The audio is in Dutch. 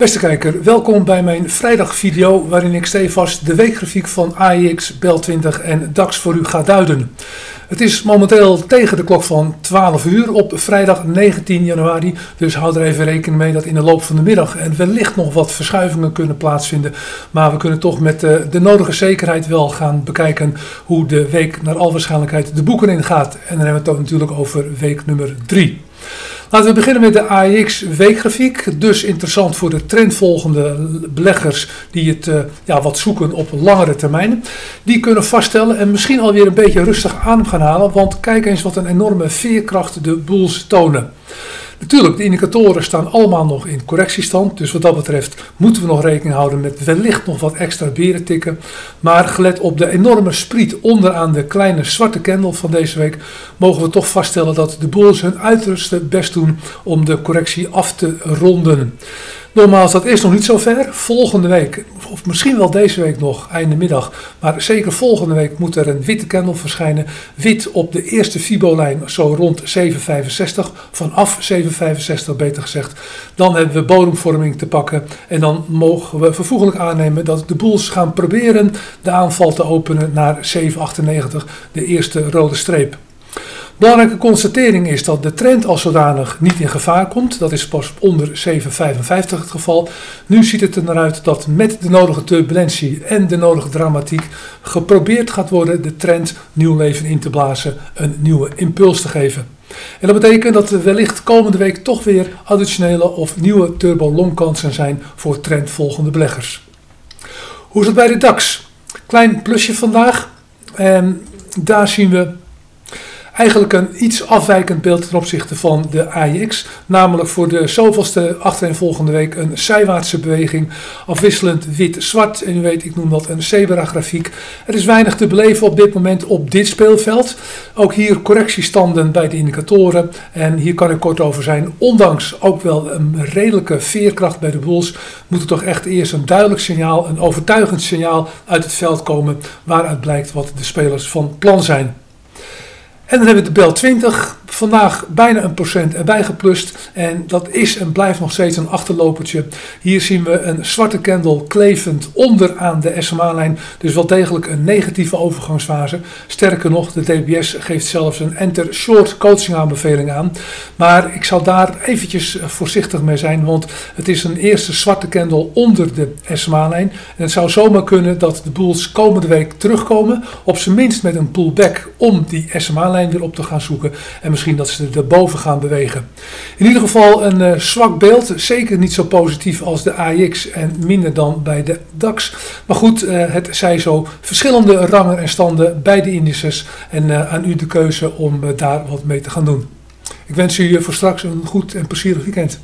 Beste kijker, welkom bij mijn vrijdagvideo waarin ik stevast de weekgrafiek van AIX, BEL20 en DAX voor u ga duiden. Het is momenteel tegen de klok van 12 uur op vrijdag 19 januari, dus houd er even rekening mee dat in de loop van de middag en wellicht nog wat verschuivingen kunnen plaatsvinden. Maar we kunnen toch met de, de nodige zekerheid wel gaan bekijken hoe de week naar al waarschijnlijkheid de boeken in gaat. En dan hebben we het ook natuurlijk over week nummer 3. Laten we beginnen met de AEX weekgrafiek. Dus interessant voor de trendvolgende beleggers die het uh, ja, wat zoeken op langere termijn. Die kunnen vaststellen en misschien alweer een beetje rustig aan gaan halen. Want kijk eens wat een enorme veerkracht de boels tonen. Natuurlijk, de indicatoren staan allemaal nog in correctiestand. Dus wat dat betreft moeten we nog rekening houden met wellicht nog wat extra beren tikken. Maar gelet op de enorme spriet onderaan de kleine zwarte candle van deze week, mogen we toch vaststellen dat de bulls hun uiterste best doen om de correctie af te ronden. Nogmaals, dat is nog niet zo ver. Volgende week, of misschien wel deze week nog, einde middag, maar zeker volgende week moet er een witte candle verschijnen. Wit op de eerste Fibo-lijn, zo rond 7,65, vanaf 7,65 beter gezegd. Dan hebben we bodemvorming te pakken en dan mogen we vervoegelijk aannemen dat de boels gaan proberen de aanval te openen naar 7,98, de eerste rode streep. Belangrijke constatering is dat de trend als zodanig niet in gevaar komt. Dat is pas onder 7,55 het geval. Nu ziet het er naar uit dat met de nodige turbulentie en de nodige dramatiek geprobeerd gaat worden de trend nieuw leven in te blazen, een nieuwe impuls te geven. En dat betekent dat er wellicht komende week toch weer additionele of nieuwe turbo-longkansen zijn voor trendvolgende beleggers. Hoe is het bij de DAX? Klein plusje vandaag. En daar zien we eigenlijk een iets afwijkend beeld ten opzichte van de AIX. Namelijk voor de zoveelste achtereenvolgende week een zijwaartse beweging. Afwisselend wit-zwart. En u weet, ik noem dat een zebra grafiek. Er is weinig te beleven op dit moment op dit speelveld. Ook hier correctiestanden bij de indicatoren. En hier kan ik kort over zijn. Ondanks ook wel een redelijke veerkracht bij de bulls. Moet er toch echt eerst een duidelijk signaal, een overtuigend signaal uit het veld komen. Waaruit blijkt wat de spelers van plan zijn. En dan hebben we de Bel 20. Vandaag bijna een procent erbij geplust. En dat is en blijft nog steeds een achterlopertje. Hier zien we een zwarte candle klevend onderaan de SMA-lijn. Dus wel degelijk een negatieve overgangsfase. Sterker nog, de DBS geeft zelfs een enter short coaching aanbeveling aan. Maar ik zal daar eventjes voorzichtig mee zijn. Want het is een eerste zwarte candle onder de SMA-lijn. En het zou zomaar kunnen dat de bulls komende week terugkomen. Op zijn minst met een pullback om die SMA-lijn weer op te gaan zoeken. En misschien dat ze erboven gaan bewegen. In ieder geval een uh, zwak beeld. Zeker niet zo positief als de AX en minder dan bij de DAX. Maar goed, uh, het zij zo. Verschillende rangen en standen bij de indices. En uh, aan u de keuze om daar wat mee te gaan doen. Ik wens u voor straks een goed en plezierig weekend.